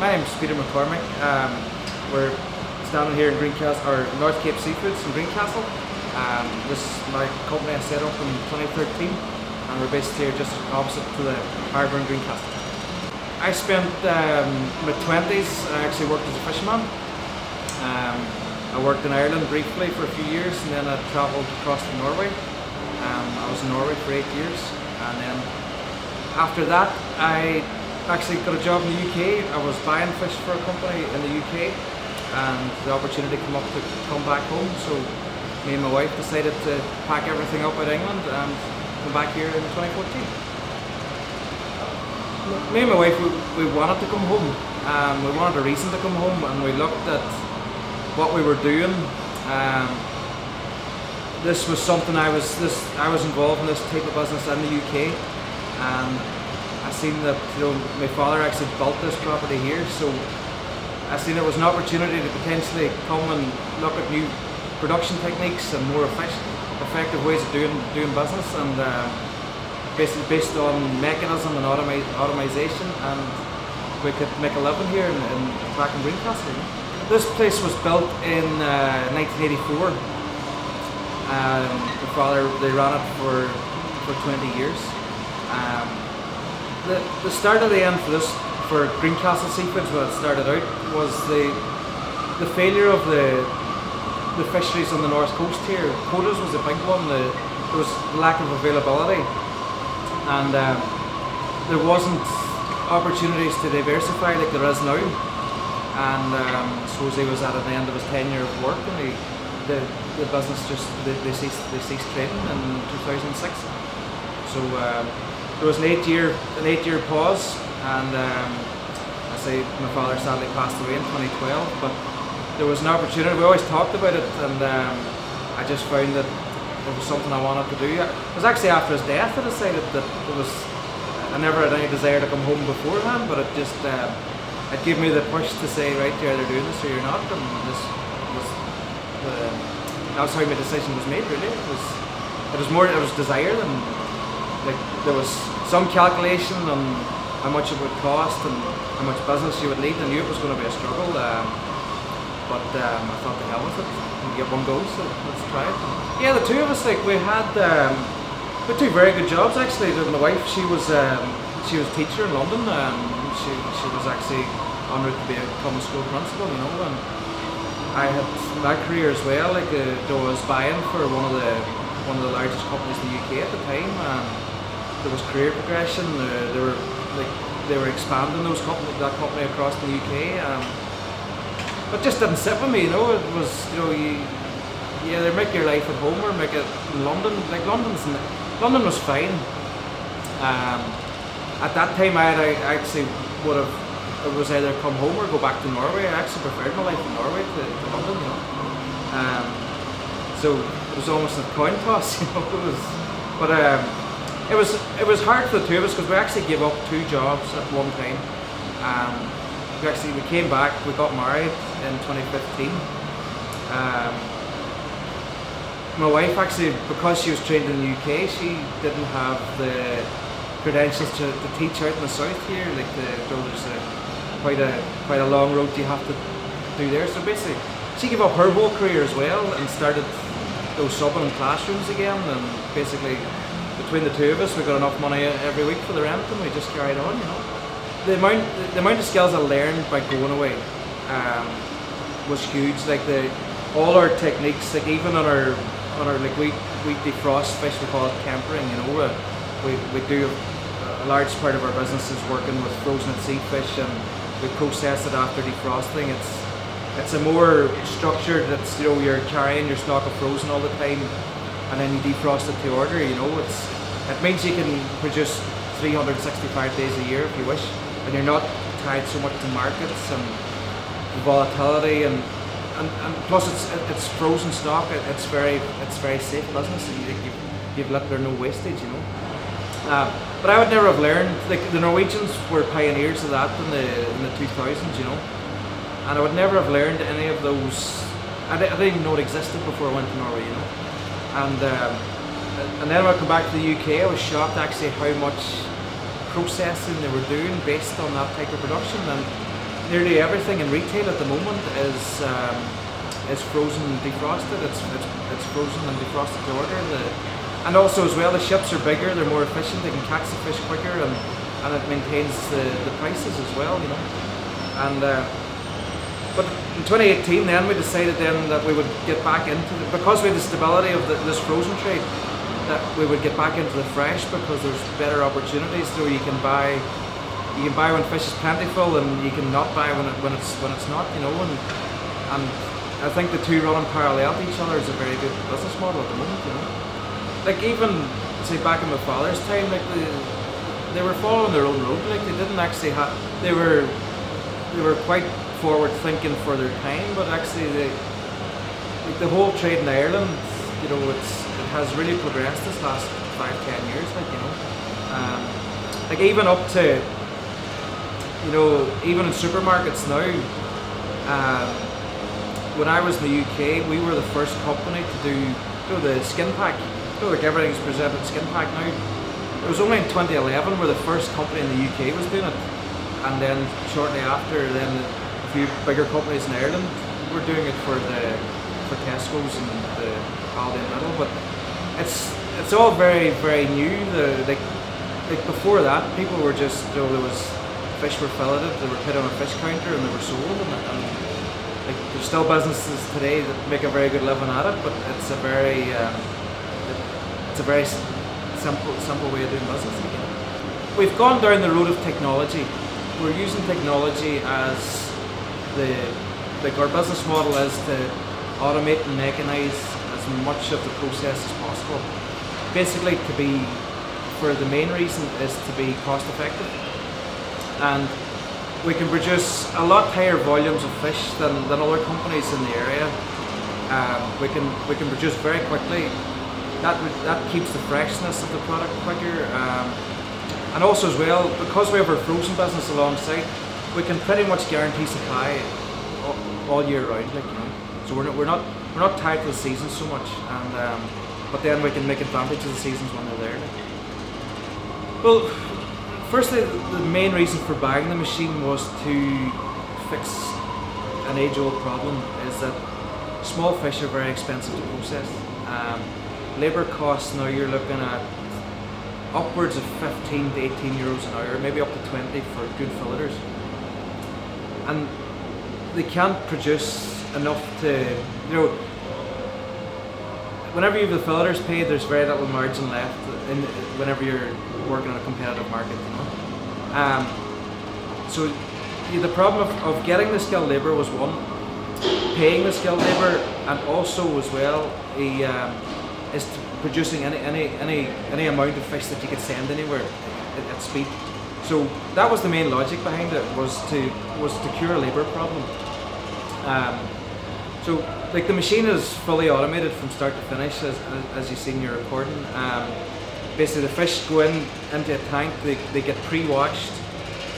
my name's Peter McCormick. Um, we're standing here in Greencastle, or North Cape Seafoods in Greencastle. Um, this is my company I set up in 2013, and we're based here just opposite to the harbour in Greencastle. I spent um, my 20s, I actually worked as a fisherman. Um, I worked in Ireland briefly for a few years, and then I travelled across to Norway. Um, I was in Norway for eight years, and then after that, I actually got a job in the UK. I was buying fish for a company in the UK and the opportunity came up to come back home. So me and my wife decided to pack everything up in England and come back here in 2014. Me and my wife, we, we wanted to come home. Um, we wanted a reason to come home and we looked at what we were doing. Um, this was something I was this I was involved in this type of business in the UK and seen that you know my father actually built this property here, so I seen it was an opportunity to potentially come and look at new production techniques and more efficient, effective ways of doing doing business, and uh, basically based on mechanism and automa automation, and we could make a living here in, in back in Greencastle. This place was built in uh, 1984. Um, the father they ran it for for 20 years. Um, the, the start of the end for this for Greencastle Seafoods when it started out was the the failure of the the fisheries on the north coast here. Quotas was a big one. The, there was lack of availability, and um, there wasn't opportunities to diversify like there is now. And um, Susie was at the end of his tenure of work, and he, the the business just they, they ceased they ceased trading in 2006. So. Um, there was an eight year an eight year pause, and um, I say my father sadly passed away in 2012. But there was an opportunity. We always talked about it, and um, I just found that it was something I wanted to do. It was actually after his death that I decided that it was. I never had any desire to come home beforehand, but it just uh, it gave me the push to say, right, you're either doing this or you're not, and this was the, that was how my decision was made. Really, it was it was more it was desire than like there was some calculation on how much it would cost and how much business you would need. I knew it was going to be a struggle, um, but um, I thought the hell with it. We get one go, so let's try it. Yeah, the two of us, like we had, um, we had two very good jobs actually. My wife, she was um, she was a teacher in London. Um, she she was actually on route to be a common school principal, you know, and I had my career as well. Like uh, I was buying for one of the one of the largest companies in the UK at the time. Um, there was career progression. They were like they were expanding those company that company across the UK. Um, but just didn't sit with me, you know. It was you know you, you either make your life at home or make it in London. Like London's London was fine. Um, at that time, I, had, I actually would have it was either come home or go back to Norway. I actually preferred my life in Norway to, to London, you know. Um, so it was almost a coin toss, you know. It was, but um, it was it was hard for the two of us because we actually gave up two jobs at one time. Um, we actually we came back, we got married in 2015. Um, my wife actually, because she was trained in the UK, she didn't have the credentials to, to teach out in the south here. Like the, there was a, quite a quite a long road you have to do there. So basically, she gave up her whole career as well and started those subbing in classrooms again. And basically, between the two of us, we got enough money every week for the rent, and we just carried on. You know, the amount the amount of skills I learned by going away um, was huge. Like the all our techniques, like even on our on our like we we defrost fish, we call it tempering. You know, uh, we we do a large part of our business is working with frozen at sea fish, and we process it after defrosting. It's it's a more structured. It's you know you're carrying your stock of frozen all the time and then you defrost it to order, you know, it's it means you can produce 365 days a year if you wish, and you're not tied so much to markets and volatility and and, and plus it's it's frozen stock. It, it's very it's very safe business. You, you, you've let there no wastage, you know. Uh, but I would never have learned. Like the Norwegians were pioneers of that in the in the 2000s, you know, and I would never have learned any of those. I, I didn't even know it existed before I went to Norway, you know and um, and then when I come back to the UK, I was shocked actually how much processing they were doing based on that type of production. And nearly everything in retail at the moment is um, is frozen and defrosted. It's, it's, it's frozen and defrosted to order. The, and also as well, the ships are bigger, they're more efficient, they can catch the fish quicker and, and it maintains the, the prices as well, you know. And uh, But in 2018 then we decided then that we would get back into, the, because we had the stability of the, this frozen trade, that we would get back into the fresh because there's better opportunities so you can buy you can buy when fish is plentiful and you can not buy when, it, when it's when it's not, you know, and and I think the two running parallel to each other is a very good business model at the moment, you know. Like even say back in my father's time, like they, they were following their own road, like they didn't actually have they were they were quite forward thinking for their time, but actually they like the whole trade in Ireland, you know, it's it has really progressed this last five, ten years, like, you know. Um, like even up to you know, even in supermarkets now, um, when I was in the UK, we were the first company to do, do the skin pack. You know, like everything's presented skin pack now. It was only in 2011 where the first company in the UK was doing it, and then shortly after, then a few bigger companies in Ireland were doing it for the for Tesco's and the Aldi and Lidl. But it's it's all very very new. The like like before that, people were just you know there was fish were filleted, they were put on a fish counter and they were sold. And, and like, there's still businesses today that make a very good living at it, but it's a very um, it's a very simple simple way of doing business. Again. We've gone down the road of technology. We're using technology as the like our business model is to automate and mechanize as much of the process as possible. Basically, to be for the main reason is to be cost effective and we can produce a lot higher volumes of fish than, than other companies in the area. Um, we can we can produce very quickly. That that keeps the freshness of the product quicker, um, and also as well because we have our frozen business alongside, we can pretty much guarantee supply all, all year round. Like you know, so we're not we're not we're not tied to the seasons so much, and um, but then we can make advantage of the seasons when they're there. Like. Well, Firstly, the main reason for buying the machine was to fix an age-old problem is that small fish are very expensive to process. Um, labour costs now you're looking at upwards of 15 to 18 euros an hour, maybe up to 20 for good filleters. And they can't produce enough to, you know, whenever you have the filleters paid, there's very little margin left in, whenever you're working on a competitive market, you know. Um, so yeah, the problem of, of getting the skilled labour was one, paying the skilled labour, and also as well a, um, is producing any, any any any amount of fish that you could send anywhere at, at, speed. So that was the main logic behind it was to was to cure a labour problem. Um, so like the machine is fully automated from start to finish, as, as you see in your recording. Um, basically the fish go in into a tank, they, they get pre-washed,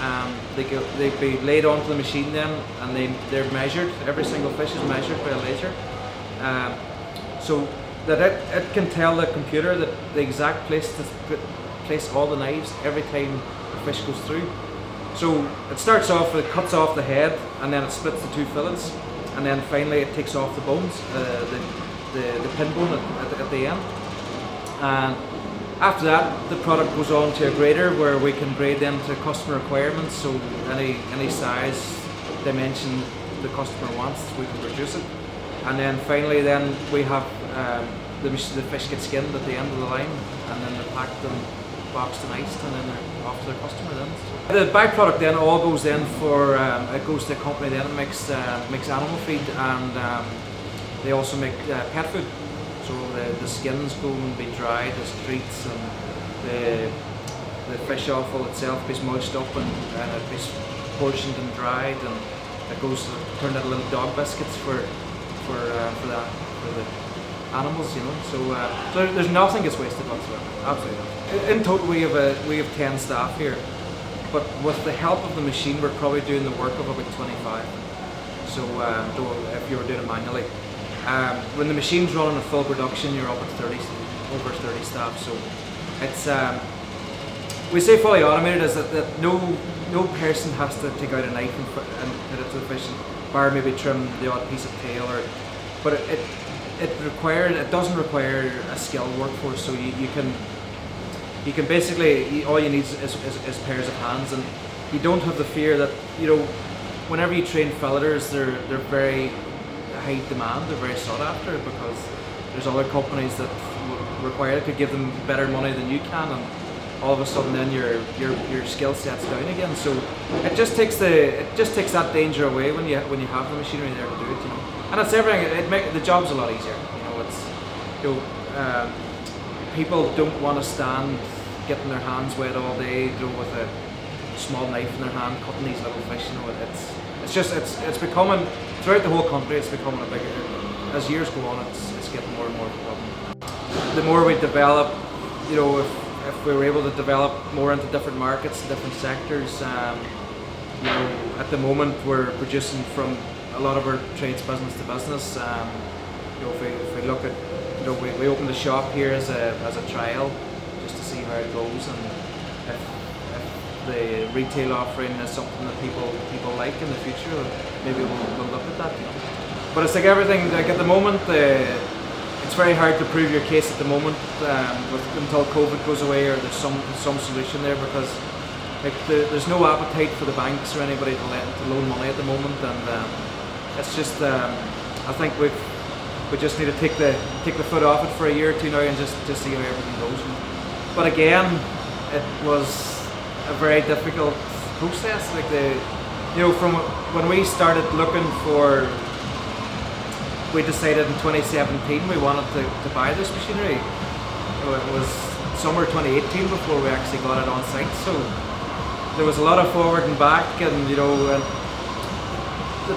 um, they go, they be laid onto the machine then and they, they're measured, every single fish is measured by a laser. Um, so that it, it can tell the computer that the exact place to put, place all the knives every time the fish goes through. So it starts off, it cuts off the head and then it splits the two fillets and then finally it takes off the bones, uh, the, the, the pin bone at, at, at the end. And after that, the product goes on to a grader where we can grade them to customer requirements. So any any size, dimension the customer wants, we can produce it. And then finally, then we have um, the, the fish get skinned at the end of the line, and then they're packed and boxed and iced, and then they're off to the customer. Then the byproduct then all goes in for um, it goes to a company then that makes uh, makes animal feed, and um, they also make uh, pet food. So the, the skins go and be dried as treats and the, the fish offal itself is moist up and, and it is portioned and dried and it goes turned into little dog biscuits for for uh, for that for the animals, you know. So, uh, so there's nothing gets wasted whatsoever. Absolutely. In total, we have a we have ten staff here, but with the help of the machine, we're probably doing the work of about 25. So, um, if you were doing it manually. Um, when the machine's running at full production, you're up at 30, over 30 staff. So it's um, we say fully automated is that, that no no person has to take out a knife and, and put it to the fish, and bar maybe trim the odd piece of tail, or but it, it it required it doesn't require a skilled workforce, so you, you can you can basically all you need is, is, is, pairs of hands, and you don't have the fear that you know whenever you train filleters, they're they're very high demand, they're very sought after because there's other companies that require it could give them better money than you can, and all of a sudden then your your your skill set's down again. So it just takes the it just takes that danger away when you when you have the machinery there to do it, you know. And it's everything. It make the job's a lot easier. You know, it's you know. Um, people don't want to stand getting their hands wet all day, you know, with a small knife in their hand, cutting these little fish. You know, it's it's just it's it's becoming throughout the whole country. It's becoming a bigger. As years go on, it's it's getting more and more problem. The more we develop, you know, if if we were able to develop more into different markets, different sectors, um, you know, at the moment we're producing from a lot of our trades business to business. Um, you know, if we, if we look at, you know, we, we opened a shop here as a, as a trial just to see how it goes and if, if the retail offering is something that people people like in the future, maybe we'll, we'll look at that. You know. But it's like everything, like at the moment, uh, it's very hard to prove your case at the moment um, with, until COVID goes away or there's some some solution there because like the, there's no appetite for the banks or anybody to, let, to loan money at the moment and um, it's just um, I think we we just need to take the take the foot off it for a year or two now and just, just see how everything goes. But again, it was a very difficult process. Like the you know from when we started looking for we decided in 2017 we wanted to, to buy this machinery. It was summer 2018 before we actually got it on site. So there was a lot of forward and back, and you know, and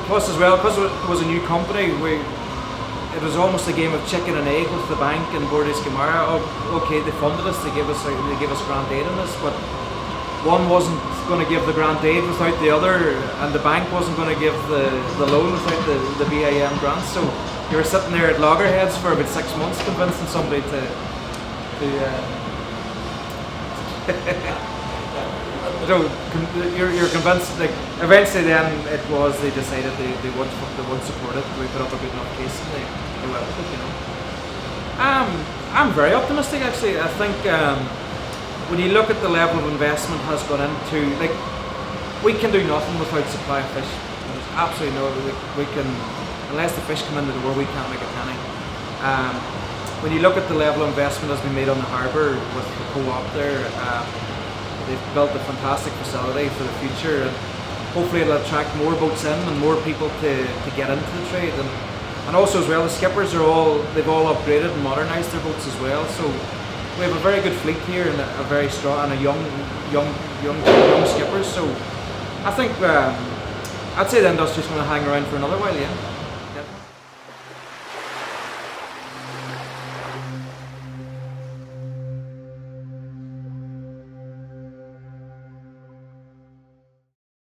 plus as well because it was a new company, we it was almost a game of chicken and egg with the bank and Bord Iascaigh Mhara. Oh, okay, they funded us, they gave us they gave us grant aid on this, but one wasn't going to give the grant aid without the other, and the bank wasn't going to give the, the loan without the, the BIM grant. So you were sitting there at loggerheads for about six months convincing somebody to. to uh, know, you're, you're convinced, like, eventually then it was, they decided they, they, would, they would support it, we put up a good enough case and they, they went with it, you know. Um, I'm very optimistic actually, I think um, when you look at the level of investment has gone into like we can do nothing without supply of fish. There's absolutely no we can unless the fish come into the world, we can't make a penny. Um, when you look at the level of investment that's been made on the harbour with the co-op there, uh, they've built a fantastic facility for the future and hopefully it'll attract more boats in and more people to, to get into the trade and, and also as well the skippers are all they've all upgraded and modernised their boats as well so we have a very good fleet here and a, a very strong and a young, young, young, young skippers. So I think um, I'd say the industry's going to hang around for another while, yeah.